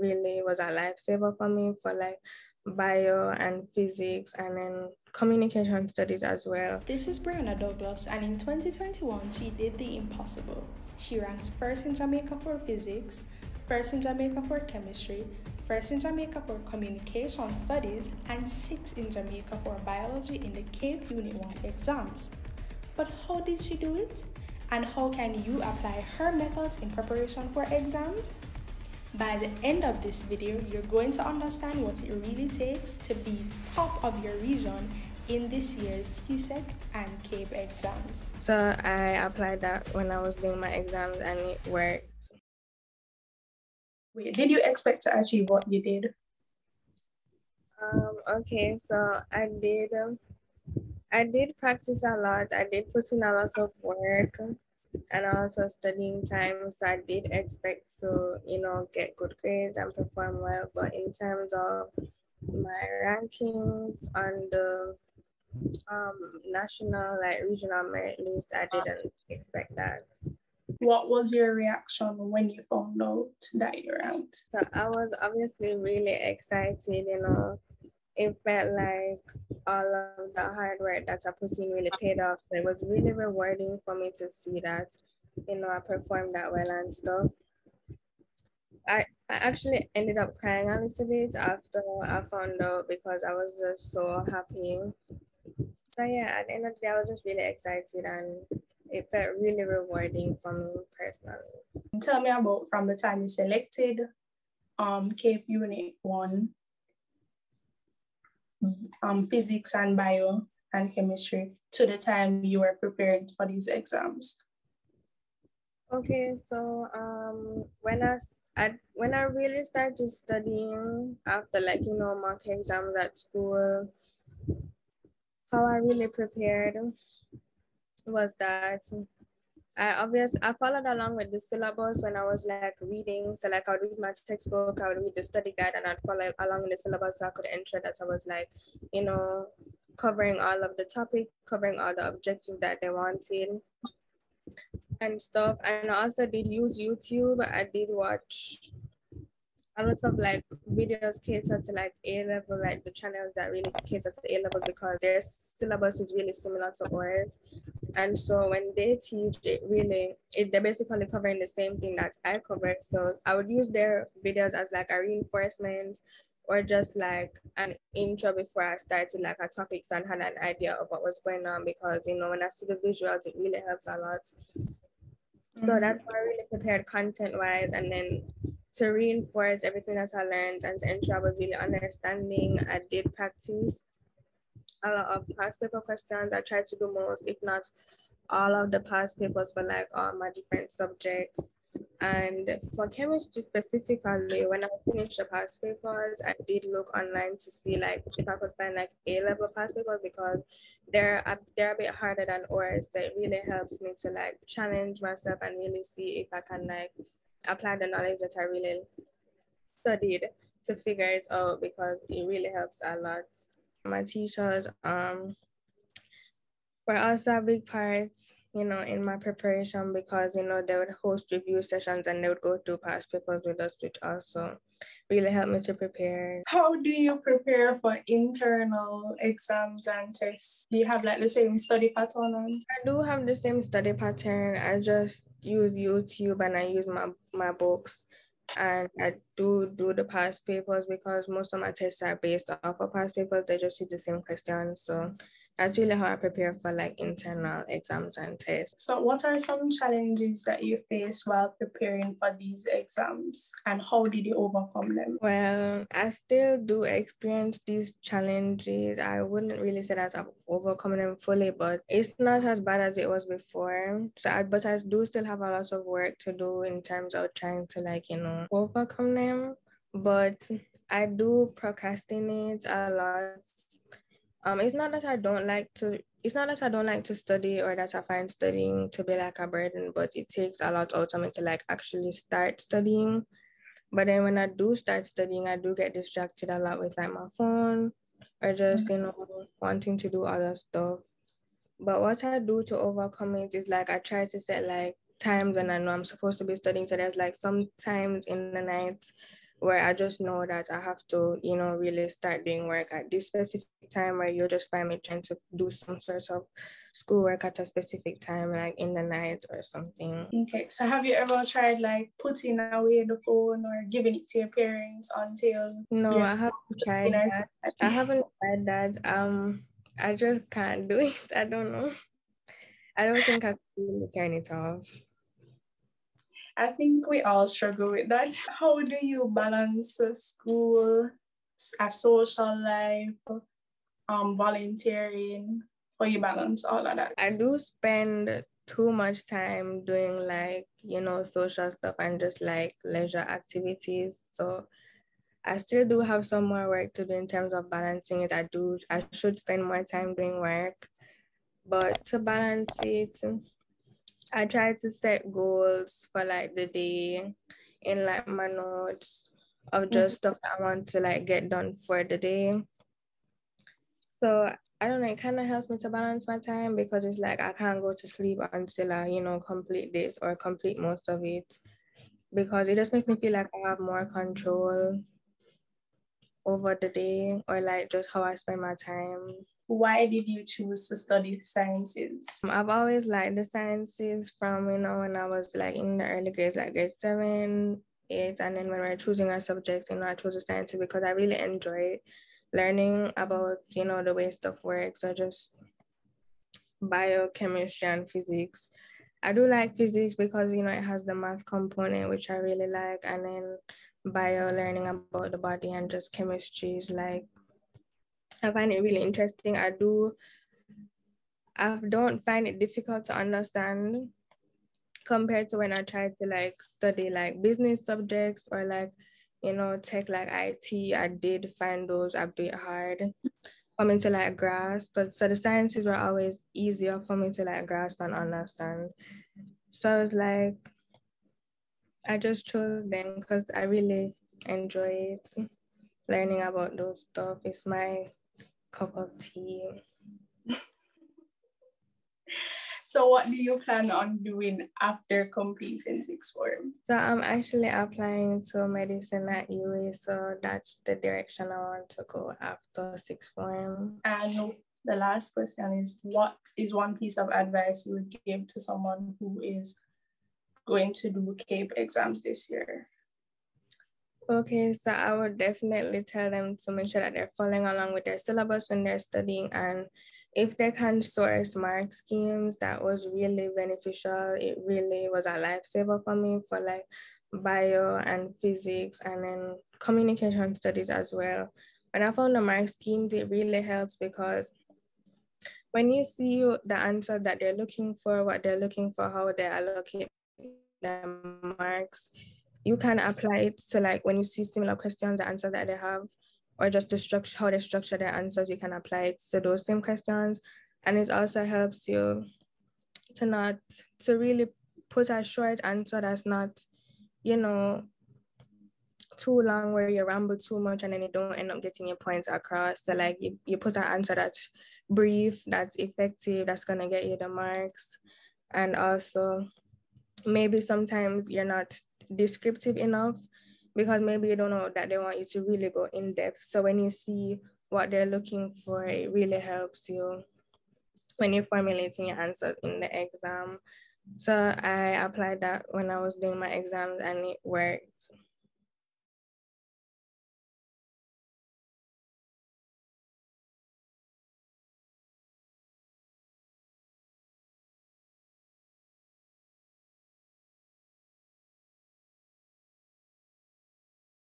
really was a lifesaver for me for like bio and physics and then communication studies as well. This is Brianna Douglas, and in 2021, she did the impossible. She ranked first in Jamaica for physics, first in Jamaica for chemistry, first in Jamaica for communication studies, and sixth in Jamaica for biology in the CAPE Unit 1 exams. But how did she do it? And how can you apply her methods in preparation for exams? By the end of this video, you're going to understand what it really takes to be top of your region in this year's CSEC and CAPE exams. So I applied that when I was doing my exams and it worked. Wait, did you expect to achieve what you did? Um, okay, so I did um, I did practice a lot. I did put in a lot of work and also studying time. So I did expect to, you know, get good grades and perform well. But in terms of my rankings on the um, national, like regional merit list, I didn't expect that. What was your reaction when you found out that you ranked? So I was obviously really excited, you know. It felt like all of the hard work that I put in really paid off. It was really rewarding for me to see that, you know, I performed that well and stuff. I, I actually ended up crying a little bit after I found out because I was just so happy. So yeah, at the end of the day, I was just really excited and it felt really rewarding for me personally. Tell me about from the time you selected um CAPE Unit 1 um, physics and bio and chemistry to the time you were prepared for these exams? Okay, so um, when I, I when I really started studying after like you know mock exams at school, how I really prepared was that I obviously I followed along with the syllabus when I was like reading. So like I would read my textbook, I would read the study guide, and I'd follow along in the syllabus so I could ensure that I was like, you know, covering all of the topic, covering all the objectives that they wanted and stuff. And I also did use YouTube. I did watch a lot of like videos cater to like A level, like the channels that really cater to A level because their syllabus is really similar to ours. And so when they teach it really, it, they're basically covering the same thing that I covered. So I would use their videos as like a reinforcement or just like an intro before I started like a topic so I had an idea of what was going on because you know when I see the visuals it really helps a lot. So mm-hmm. that's why I really prepared content wise and then to reinforce everything that I learned and to ensure I was really understanding, I did practice a lot of past paper questions. I tried to do most, if not all of the past papers for like all my different subjects. And for chemistry specifically, when I finished the past papers, I did look online to see like if I could find like A level past papers because they're a, they're a bit harder than ours. So it really helps me to like challenge myself and really see if I can like apply the knowledge that I really studied to figure it out because it really helps a lot. My teachers um were also a big part, you know, in my preparation because you know they would host review sessions and they would go through past papers with us, which also really helped me to prepare. How do you prepare for internal exams and tests? Do you have like the same study pattern? I do have the same study pattern. I just use YouTube and I use my, my books and I do do the past papers because most of my tests are based off of past papers. They just use the same questions. So really how I prepare for like internal exams and tests. So, what are some challenges that you face while preparing for these exams, and how did you overcome them? Well, I still do experience these challenges. I wouldn't really say that I've overcome them fully, but it's not as bad as it was before. So, I, but I do still have a lot of work to do in terms of trying to like you know overcome them. But I do procrastinate a lot um it's not that i don't like to it's not that i don't like to study or that i find studying to be like a burden but it takes a lot of time to like actually start studying. But then when i do start studying i do get distracted a lot with like my phone or just you know wanting to do other stuff. But what i do to overcome it is like i try to set like times and i know i'm supposed to be studying so there's like sometimes in the night where I just know that I have to, you know, really start doing work at this specific time where you'll just find me trying to do some sort of schoolwork at a specific time, like in the night or something. Okay, so have you ever tried like putting away the phone or giving it to your parents until? No, I haven't tried that. I haven't tried that. Um, I just can't do it. I don't know. I don't think I can turn it off. I think we all struggle with that. How do you balance school, a social life, um, volunteering? How you balance all of that? I do spend too much time doing like you know social stuff and just like leisure activities. So I still do have some more work to do in terms of balancing it. I do I should spend more time doing work, but to balance it, I try to set goals for like the day in like my notes of mm-hmm. just stuff I want to like get done for the day. So I don't know, it kind of helps me to balance my time because it's like I can't go to sleep until I, you know, complete this or complete most of it because it just makes me feel like I have more control over the day or like just how I spend my time why did you choose to study sciences? Um, I've always liked the sciences from, you know, when I was like in the early grades, like grade seven, eight, and then when we are choosing our subjects, you know, I chose the sciences because I really enjoyed learning about, you know, the way stuff works or just biochemistry and physics. I do like physics because, you know, it has the math component, which I really like, and then bio learning about the body and just chemistry is like I find it really interesting. I do, I don't find it difficult to understand compared to when I tried to like study like business subjects or like, you know, tech like IT. I did find those a bit hard for me to like grasp. But so the sciences were always easier for me to like grasp and understand. So I was like, I just chose them because I really enjoy it. Learning about those stuff is my cup of tea. so what do you plan on doing after completing sixth form? So I'm actually applying to medicine at UWI, so that's the direction I want to go after sixth form. And the last question is what is one piece of advice you would give to someone who is going to do CAPE exams this year? Okay, so I would definitely tell them to make sure that they're following along with their syllabus when they're studying. And if they can source mark schemes, that was really beneficial. It really was a lifesaver for me for like bio and physics and then communication studies as well. When I found the mark schemes, it really helps because when you see the answer that they're looking for, what they're looking for, how they allocate their marks, you can apply it to like when you see similar questions, the answer that they have, or just the structure, how they structure their answers, you can apply it to those same questions. And it also helps you to not, to really put a short answer that's not, you know, too long where you ramble too much and then you don't end up getting your points across. So like you, you put an answer that's brief, that's effective, that's gonna get you the marks. And also maybe sometimes you're not descriptive enough because maybe you don't know that they want you to really go in depth. So when you see what they're looking for, it really helps you when you're formulating your answers in the exam. So I applied that when I was doing my exams and it worked.